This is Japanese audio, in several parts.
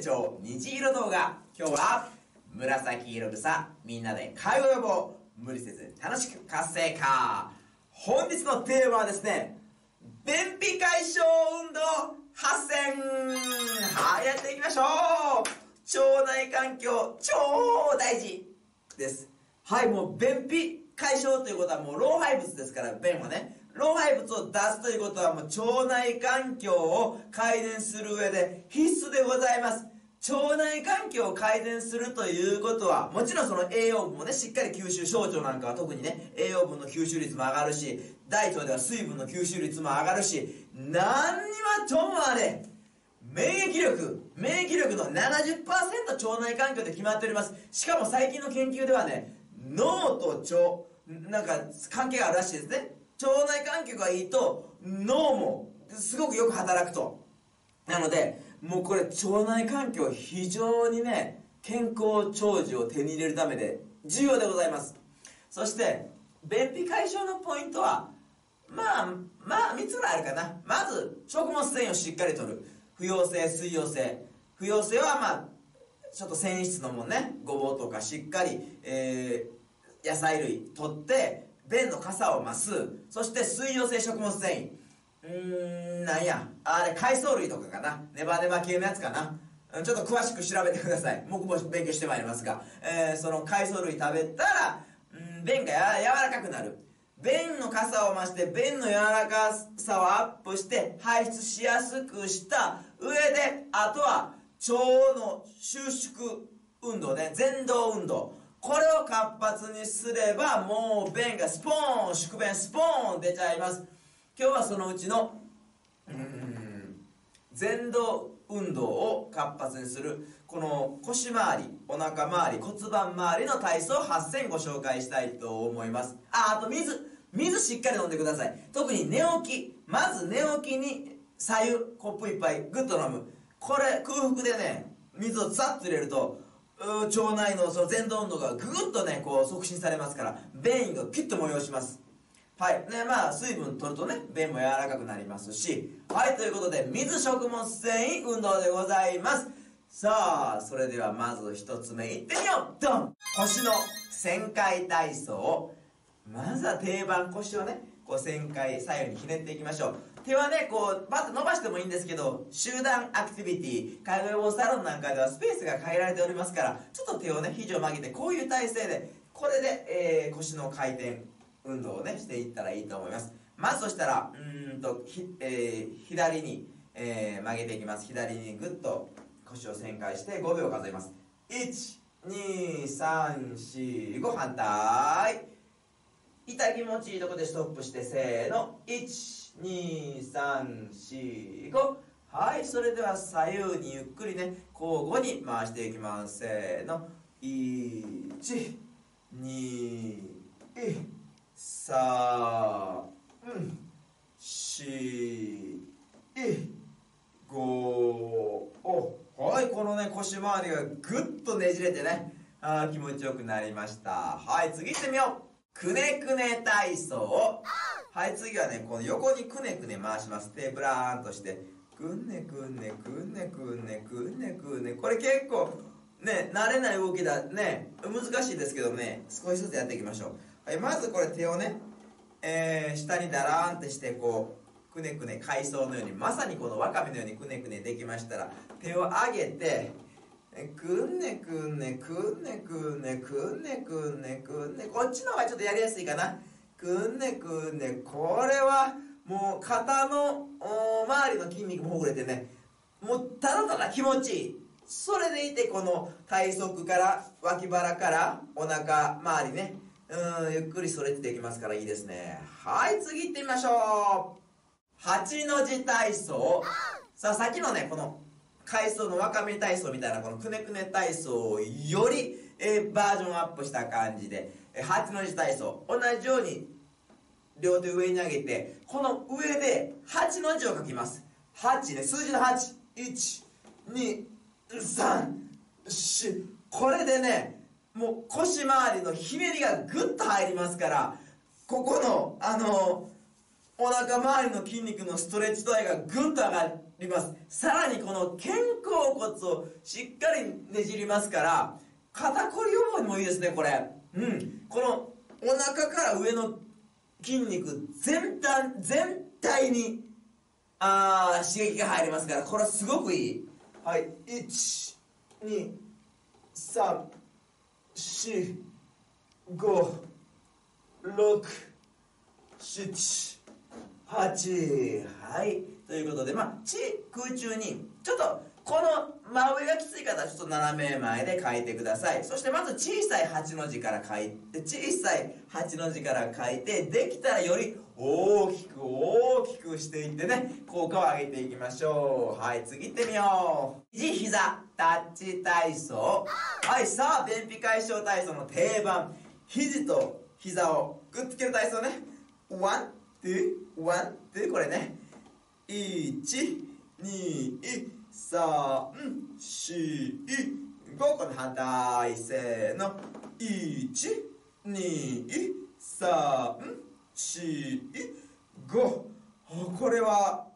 成長虹色動画。今日は紫色草みんなで介護予防無理せず楽しく活性化。本日のテーマはですね便秘解消運動発戦はいやっていきましょう。腸内環境超大事です。はいもう便秘解消ということはもう老廃物ですから便はね。老廃物を出すということはもう腸内環境を改善する上で必須でございます。腸内環境を改善するということはもちろんその栄養分もねしっかり吸収小腸なんかは特にね栄養分の吸収率も上がるし大腸では水分の吸収率も上がるし何にはともあれ免疫力免疫力の70%腸内環境で決まっております。しかも最近の研究ではね脳と腸なんか関係があるらしいですね。腸内環境がいいと脳もすごくよく働くと。なのでもうこれ腸内環境非常にね健康長寿を手に入れるためで重要でございます。そして便秘解消のポイントはまあまあ3つぐらいあるかな。まず食物繊維をしっかりとる。不溶性水溶性。不溶性はまあちょっと繊維質のもんね。ごぼうとかしっかり、えー、野菜類とって便の傘を増す。そして水溶性食物繊維。うーんなんや。あれ海藻類とかかな。ネバネバ系のやつかな。ちょっと詳しく調べてください。僕も勉強してまいりますが、えー、その海藻類食べたらうん便がや柔らかくなる。便の傘を増して便の柔らかさをアップして排出しやすくした上であとは腸の収縮運動ね。前動運動。これを活発にすればもう便がスポーン宿便スポーン出ちゃいます。今日はそのうちのうん前動運動を活発にするこの腰回りお腹回り骨盤周りの体操8選ご紹介したいと思います。ああと水。水しっかり飲んでください。特に寝起き。まず寝起きに左右コップ一杯グッと飲む。これ空腹でね水をザッと入れると腸内のその前動運動がぐぐっとねこう促進されますから便意がピュッと催します。はい。ねまあ水分取るとね便も柔らかくなりますし。はいということで水食物繊維運動でございます。さあそれではまず一つ目いってみよう。ドン。腰の旋回体操まずは定番腰をねこう旋回左右にひねっていきましょう。手はねこうバッと伸ばしてもいいんですけど集団アクティビティ介護予防サロンなんかではスペースが限られておりますからちょっと手をね肘を曲げてこういう体勢でこれで、えー、腰の回転運動をねしていったらいいと思います。まずそしたらうんとひ、えー、左に、えー、曲げていきます。左にグッと腰を旋回して5秒数えます。12345反対。痛気持ちいいとこでストップしてせーの。12345はいそれでは左右にゆっくりね交互に回していきます。せーの。1 2 3 4 5はいこのね腰回りがぐっとねじれてね。あ気持ちよくなりました。はい次行ってみよう。くねくね体操。はい次はねこの横にくねくね回します。手ブラーンとして。くねくねくねくねくねくね。これ結構ね慣れない動きだ。ね難しいですけどね。少しずつやっていきましょう、はい、まずこれ手をね、えー、下にだらーんってしてこうくねくね海藻のようにまさにこのわかめのようにくねくねできましたら手を上げてくんねくんねくんねくんねくんねくんねくんねこっちの方がちょっとやりやすいかな。くんねくんねこれはもう肩の周りの筋肉もほぐれてねもうただただ気持ちいい。それでいてこの体側から脇腹からお腹周りねうんゆっくりストレッチできますからいいですね。はい次行ってみましょう。8の字体操。さあさっきのねこの体操のわかめ体操みたいなこのくねくね体操をより、えー、バージョンアップした感じで、えー、8の字体操。同じように両手上に上げてこの上で8の字を書きます。8ね数字の81234これでねもう腰回りのひねりがぐっと入りますからここのあのお腹周りの筋肉のストレッチ度合いがぐんと上がります。さらにこの肩甲骨をしっかりねじりますから肩こり予防にもいいですねこれ。うん。このお腹から上の筋肉全体全体にあ刺激が入りますからこれはすごくいい。はい。1 2 3四、五、六、七、八。はい。ということでまあ地空中にちょっとこの真上がきつい方はちょっと斜め前で書いてください。そしてまず小さい8の字から書いて小さい8の字から書いてできたらより大きく大きくしていってね効果を上げていきましょう。はい次行ってみよう。肘膝タッチ体操。はいさあ便秘解消体操の定番。肘と膝をくっつける体操ね。 one、two、one、two これね。1 2 3 4 5この反対せーの。1 2 3 4 5これは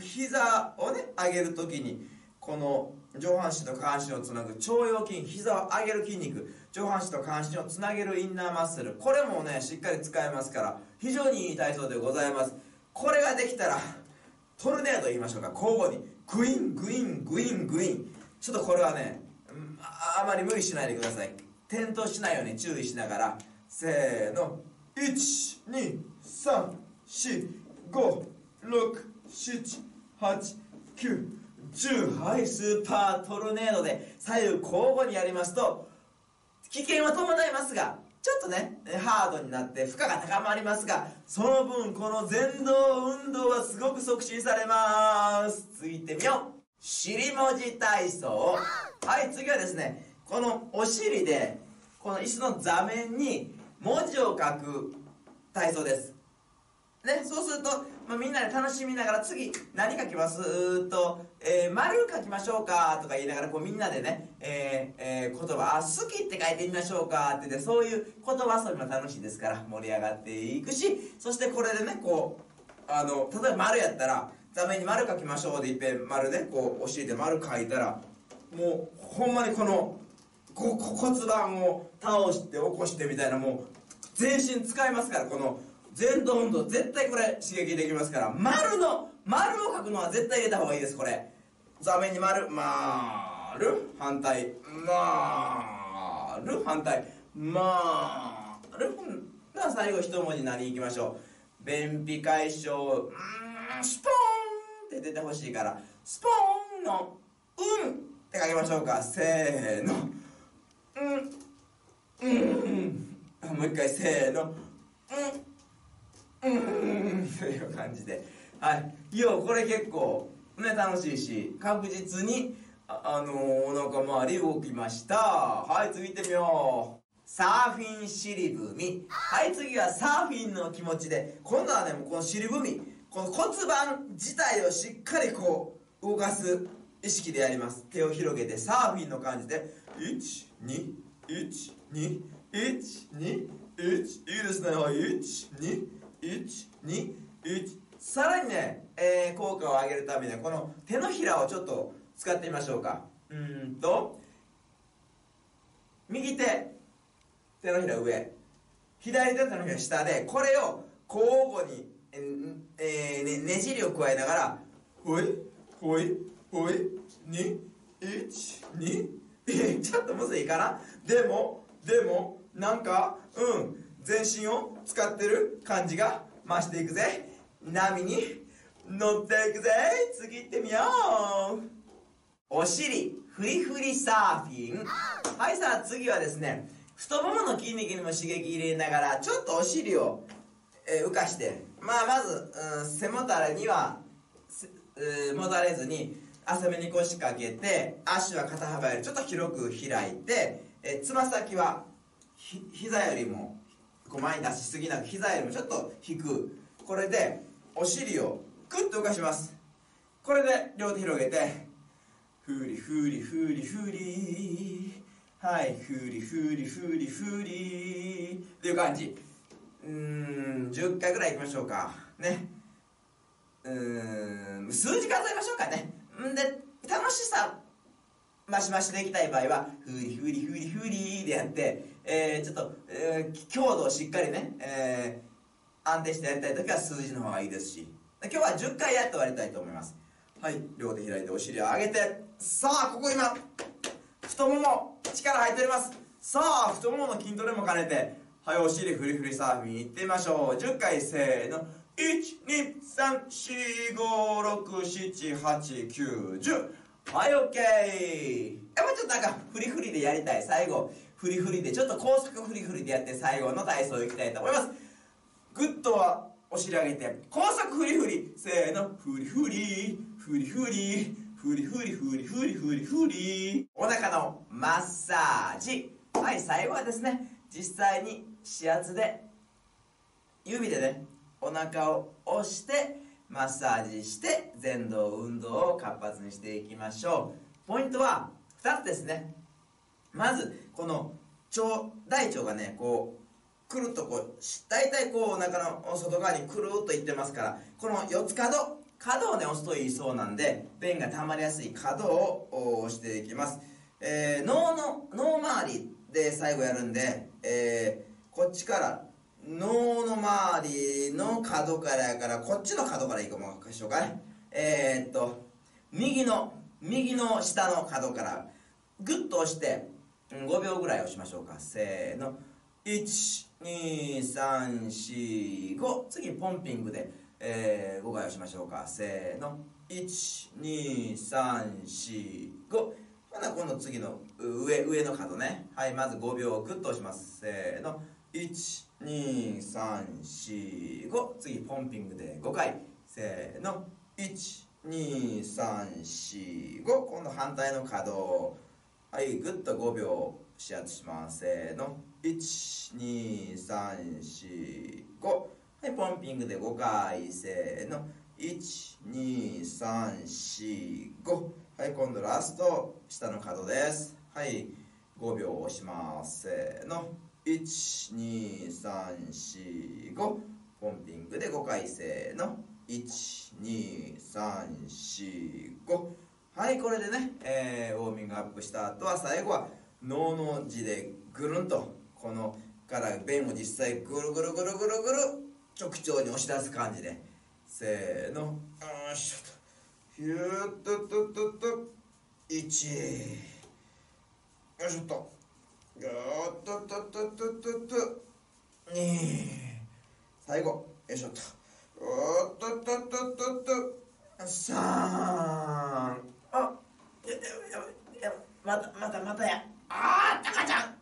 膝をね上げるときにこの上半身と下半身をつなぐ腸腰筋膝を上げる筋肉。上半身と下半身をつなげるインナーマッスル。これもねしっかり使えますから非常にいい体操でございます。これができたらトルネード言いましょうか。交互に。グイングイングイングイン。ちょっとこれはねあまり無理しないでください。転倒しないように注意しながら。せーの。12345678910はいスーパートルネードで左右交互にやりますと危険は伴いますがちょっとねハードになって負荷が高まりますがその分この前動運動はすごく促進されます。続いてみよう。尻文字体操。はい次はですねこのお尻でこの椅子の座面に文字を書く体操です。ね、そうすると、まあ、みんなで楽しみながら次何書きます？と、えー、丸書きましょうかとか言いながらこうみんなでね、えーえー、言葉好きって書いてみましょうかって言ってそういう言葉遊びも楽しいですから盛り上がっていくしそしてこれでねこうあの例えば丸やったら座面に丸書きましょうでいっぺん丸でこうお尻で丸書いたらもうほんまにこのこ骨盤を倒して起こしてみたいなもう全身使いますからこの前動運動絶対これ刺激できますから丸の丸を書くのは絶対入れた方がいいですこれ。座面に丸丸反対丸反対丸。では最後一文字何いきましょう。便秘解消うんスポーンって出てほしいからスポーンの「うん」って書きましょうか。せーの。うんうんもう一回せーの。うんという感じではいいやこれ結構ね楽しいし確実にあ、あのー、お腹周り動きましたはい次行ってみようサーフィン尻踏みはい次はサーフィンの気持ちで今度はねもうこの尻踏みこの骨盤自体をしっかりこう動かす意識でやります手を広げてサーフィンの感じで1212121いいですねはい12 121さらにね、えー、効果を上げるためにはこの手のひらをちょっと使ってみましょうか。うんと。右手手のひら上。左手の手のひら下でこれを交互に、えーね、ねじりを加えながらほいほいほい2 1 2えちょっとむずいかな？でもでもなんかうん。全身を使ってる感じが増していくぜ。波に乗っていくぜ。次行ってみよう。お尻フリフリサーフィン。はいさあ次はですね太ももの筋肉にも刺激入れながらちょっとお尻を、えー、浮かしてまあまず、うん、背もたれには、うん、もたれずに浅めに腰掛けて足は肩幅よりちょっと広く開いてつま、先はひ膝よりもこう前に出しすぎなく膝よりもちょっと引くこれでお尻をグッと動かします。これで両手広げてふりふりふりふりはいふりふりふりふりっていう感じ。うん10回ぐらいいきましょうか。ね。うーん数字数えましょうかね。んで楽しさマシマシでいきたい場合はフリフリフリフリでやって、えー、ちょっと、えー強度をしっかりね、えー安定してやりたい時は数字の方がいいですし今日は10回やって終わりたいと思います。はい両手開いてお尻を上げてさあここ今太もも力入っております。さあ太ももの筋トレも兼ねてはいお尻フリフリサーフィンいってみましょう。10回せーの12345678910はい、オッケー。やっぱちょっとなんか、フリフリでやりたい。最後、フリフリで、ちょっと高速フリフリでやって、最後の体操いきたいと思います。グッと、押し上げて、高速フリフリ。せーの、フリフリ、フリフリ、フリフリ、フリフリ、フリフリ。お腹のマッサージ。はい、最後はですね、実際に指圧で、指でね、お腹を押して、マッサージして蠕動運動を活発にしていきましょう。ポイントは2つですね。まずこの腸大腸がねこうくるっとこう大体こうお腹の外側にくるっといってますからこの四つ角角をね押すといいそうなんで便が溜まりやすい角を押していきます、えー脳の脳周りで最後やるんで、えーこっちから脳の周りの角からやからこっちの角からいこうしょうかね。えーっと右の右の下の角からグッと押して5秒ぐらい押しましょうか。せーの。12345次ポンピングで、えー5回押しましょうか。せーの。12345ほな今度次の上上の角ね。はいまず5秒グッと押します。せーの。12345次ポンピングで5回。せーの。12345今度反対の角はいグッと5秒指圧します。せーの。12345はいポンピングで5回。せーの。12345はい今度ラスト。下の角です。はい5秒押します。せーの。12345ポンピングで5回せーの。12345はいこれでね、えーウォーミングアップした後は最後は脳の字でぐるんとこのから便を実際ぐるぐるぐるぐるぐる直腸に押し出す感じで。せーの。よいしょと。ヒューッとっとっとっと。1よいしょっと。よっとっとっとっとっとっと。2最後。よいしょっと。おっとっとっとっとっと3あややややまたまたまたや。ああタカちゃん。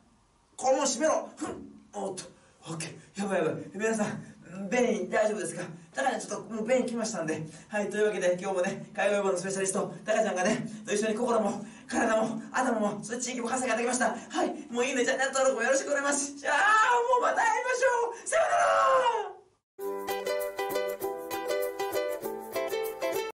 こうも閉めろ。ふん。おっと。オッケー。やばいやばい。皆さん。便大丈夫ですか？タカちゃんちょっともう便来ましたんで。はいというわけで今日もね介護予防のスペシャリストタカちゃんがねと一緒に心も体も頭もそれ地域も活性化できました。はいもういいねチャンネル登録もよろしくお願いします。じゃあもうまた会いましょう。さよなら。